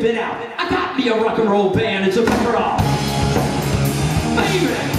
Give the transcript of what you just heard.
been out. I got me a rock and roll band. It's a rock. off. Baby!